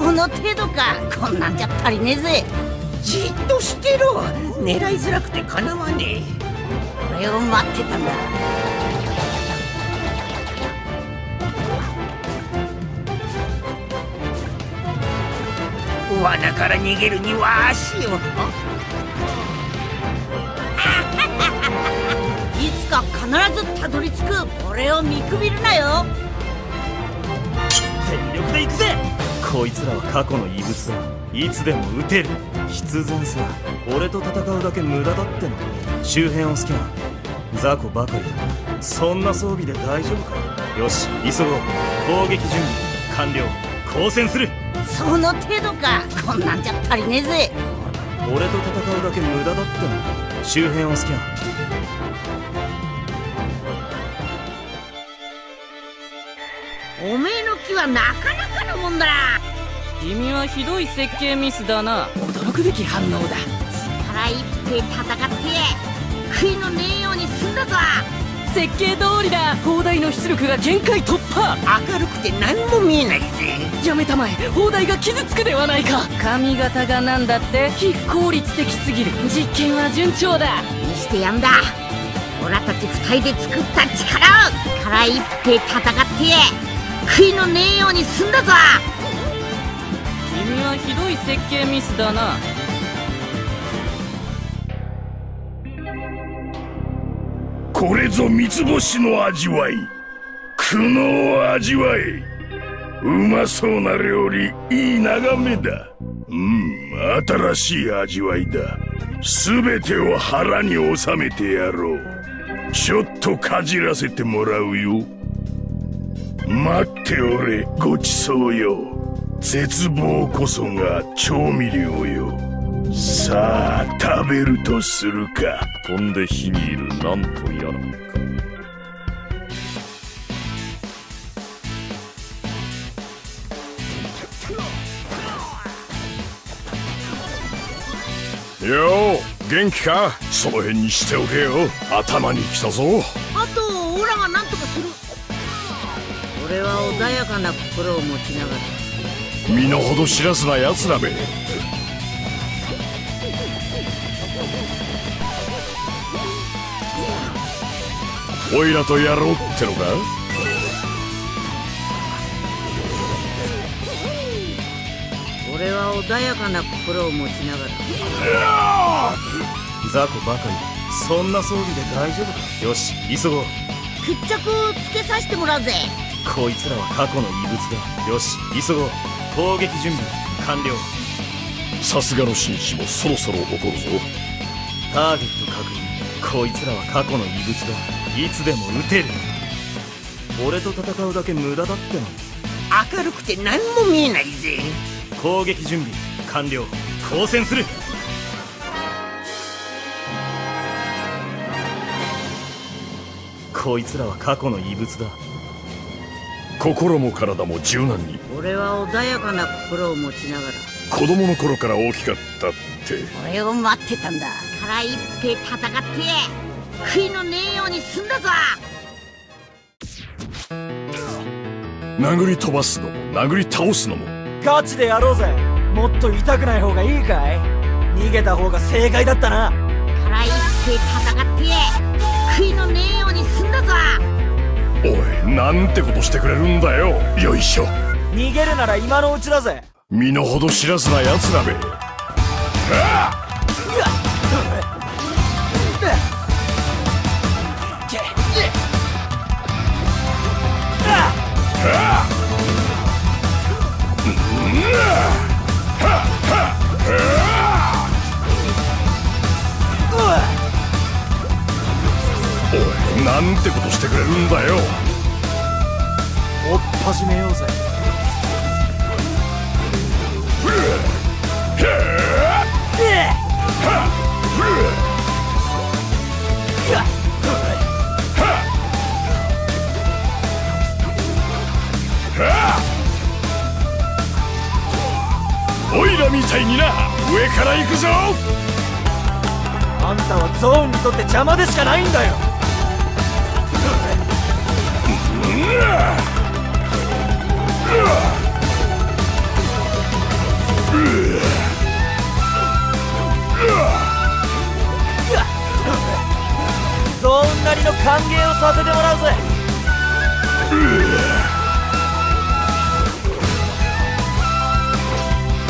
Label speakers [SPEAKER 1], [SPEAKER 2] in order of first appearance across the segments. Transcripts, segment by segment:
[SPEAKER 1] その程度か。こんなんじゃ足りねえぜ。
[SPEAKER 2] じっとしてろ。狙いづらくてかなわね
[SPEAKER 1] え。俺を待ってたんだ。
[SPEAKER 2] 罠から逃げるには足を。
[SPEAKER 1] いつか必ずたどり着く。俺を見くびるなよ
[SPEAKER 3] こいつらは過去の異物だ。いつでも撃てる。必然さ。俺と戦うだけ無駄だっての。周辺をスキャン。雑魚ばかりだ。そんな装備で大丈夫か。よし急ごう。攻撃準備。完了。交戦する。
[SPEAKER 1] その程度か。こんなんじゃ足りねえぜ。
[SPEAKER 3] 俺と戦うだけ無駄だっての。周辺をスキャン。
[SPEAKER 1] おめえの気はなかなかのもんだな
[SPEAKER 4] 君はひどい設計ミスだな。驚くべき反応だ。
[SPEAKER 1] 力いっぺい戦って悔いのねえように済んだぞ。
[SPEAKER 4] 設計通りだ。砲台の出力が限界突破。
[SPEAKER 2] 明るくて何も見えないぜ。
[SPEAKER 4] やめたまえ。砲台が傷つくではないか。髪型がなんだって？非効率的すぎる。実験は順調だ。
[SPEAKER 1] にしてやんだ。オラたち二人で作った力を。力いっぺい戦って悔いのねえように済んだぞ
[SPEAKER 4] 君はひどい設計ミスだな。
[SPEAKER 5] これぞ三つ星の味わい。苦悩を味わえ。うまそうな料理いい眺めだ。うん新しい味わいだ。全てを腹に収めてやろう。ちょっとかじらせてもらうよ。待っておれごちそうよ。絶望こそが調味料よ。さあ食べるとするか。
[SPEAKER 3] 飛んで火にいるなんとやら。か
[SPEAKER 5] よう元気か？その辺にしておけよ。頭に来たぞ。
[SPEAKER 1] あとオラが何とかする。俺は穏やかな心を持ちながら
[SPEAKER 5] 身の程知らずな奴らめ。おいらとやろうってのか？
[SPEAKER 1] 俺は穏やかな心を持ちながら。
[SPEAKER 3] 雑魚ばかり。だそんな装備で大丈夫か？よし急ごう。
[SPEAKER 1] 決着をつけさせてもらうぜ。
[SPEAKER 3] こいつらは過去の異物だ。よし急ごう攻撃準備完了。
[SPEAKER 5] さすがの紳士もそろそろ怒るぞ。
[SPEAKER 3] ターゲット確認。こいつらは過去の異物だ。いつでも撃てる。俺と戦うだけ無駄だっての
[SPEAKER 2] 明るくて何も見えないぜ。
[SPEAKER 3] 攻撃準備完了。交戦する。こいつらは過去の異物だ
[SPEAKER 5] 心も体も柔軟に。
[SPEAKER 1] 俺は穏やかな心を持ちながら。
[SPEAKER 5] 子供の頃から大きかったって。
[SPEAKER 1] 俺を待ってたんだ。腹いっぺい戦って。悔いのねえように済んだぞ。
[SPEAKER 5] 殴り飛ばすのも殴り倒すのも。
[SPEAKER 6] ガチでやろうぜ。もっと痛くない方がいいかい？逃げた方が正解だったな。
[SPEAKER 1] 腹いっぺい戦って。悔いのねえように済んだぞ
[SPEAKER 5] おいなんてことしてくれるんだよ。よいしょ。
[SPEAKER 6] 逃げるなら今のうちだぜ。
[SPEAKER 5] 身の程知らずな奴らめ。おいなんてことしてくれるんだよ。
[SPEAKER 6] 追っ始めようぜ。
[SPEAKER 5] おいらみたいにな上から行くぞ
[SPEAKER 6] あんたはゾーンにとっ。て邪魔でしかないんだよゾーンなりの歓迎をさせてもらうぜ。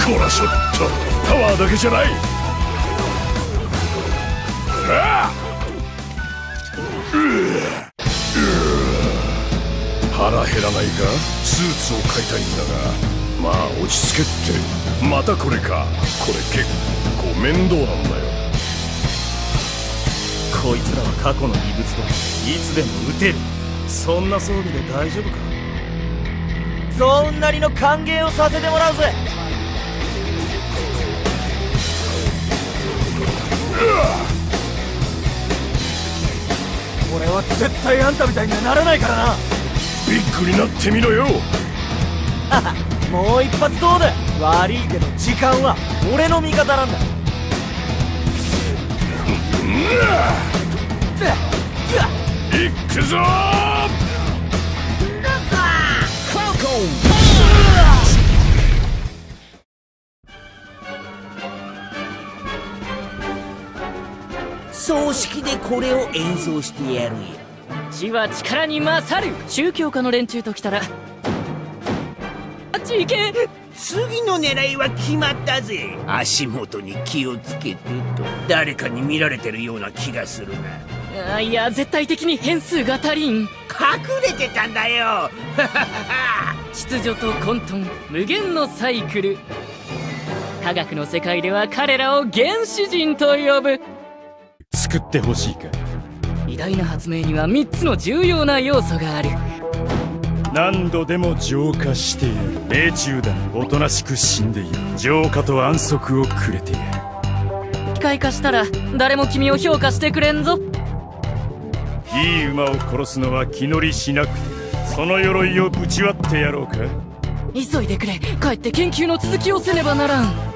[SPEAKER 5] こらしょっとパワーだけじゃない。ああ腹減らないか？スーツを買いたいんだが。まあ落ち着けって。またこれか。これ結構面倒なんだよ。
[SPEAKER 3] こいつらは過去の異物だいつでも撃てる。そんな装備で大丈夫か？
[SPEAKER 6] ゾーンなりの歓迎をさせてもらうぜ。俺は絶対あんたみたいにはならないからな
[SPEAKER 5] ビッグになってみろよ。
[SPEAKER 6] もう一発どうだ。悪いけど時間は俺の味方なんだ。
[SPEAKER 5] 行くぞ。
[SPEAKER 2] 葬式でこれを演奏してやるよ
[SPEAKER 4] 血は力に勝る。宗教家の連中ときたらあっち行け。
[SPEAKER 2] 次の狙いは決まったぜ。足元に気をつけてと。誰かに見られてるような気がするな。
[SPEAKER 4] あいや絶対的に変数が足りん。
[SPEAKER 2] 隠れてたんだよ。
[SPEAKER 4] 秩序と混沌無限のサイクル。科学の世界では彼らを原始人と呼ぶ。
[SPEAKER 5] 作ってほしいか。
[SPEAKER 4] 偉大な発明には3つの重要な要素がある。
[SPEAKER 5] 何度でも浄化している命中だ。おとなしく死んでいる。浄化と安息をくれてやる。
[SPEAKER 4] 機械化したら誰も君を評価してくれんぞ。
[SPEAKER 5] いい馬を殺すのは気乗りしなくてその鎧をぶち割ってやろうか。
[SPEAKER 4] 急いでくれ。帰って研究の続きをせねばならん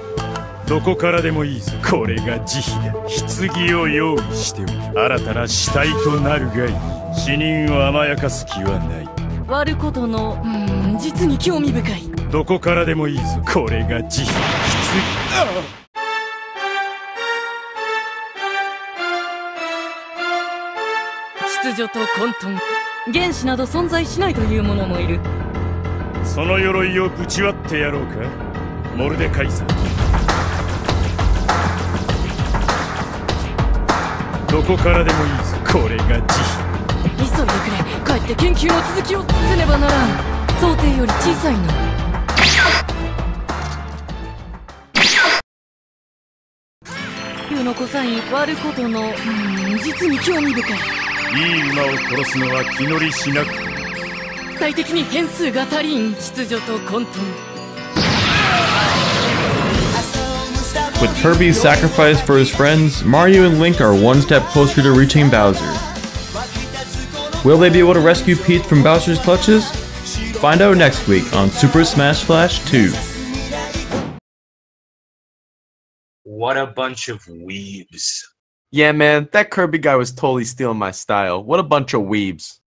[SPEAKER 5] どこからでもいいぞ。これが慈悲だ。棺を用意しておく新たな死体となるがいい。死人を甘やかす気はない。
[SPEAKER 4] 割ることのうーん実に興味深い。
[SPEAKER 5] どこからでもいいぞ。これが慈悲。
[SPEAKER 4] 秩序と混沌。原子など存在しないという者もいる。
[SPEAKER 5] その鎧をぶち割ってやろうか。モルデカイさんどこからでもいいぞこれが慈悲
[SPEAKER 4] 急いでくれ帰って研究の続きをせねばならん。想定より小さいな9の。コサイン割ることのうん実に興味深い
[SPEAKER 5] いい馬を殺すのは気乗りしなくて
[SPEAKER 4] 具体的に変数が足りん秩序と混沌
[SPEAKER 7] With Kirby's sacrifice for his friends, Mario and Link are one step closer to reaching Bowser. Will they be able to rescue Peach from Bowser's clutches? Find out next week on Super Smash Flash 2.
[SPEAKER 8] What a bunch of weebs.
[SPEAKER 9] Yeah, man, that Kirby guy was totally stealing my style. What a bunch of weebs.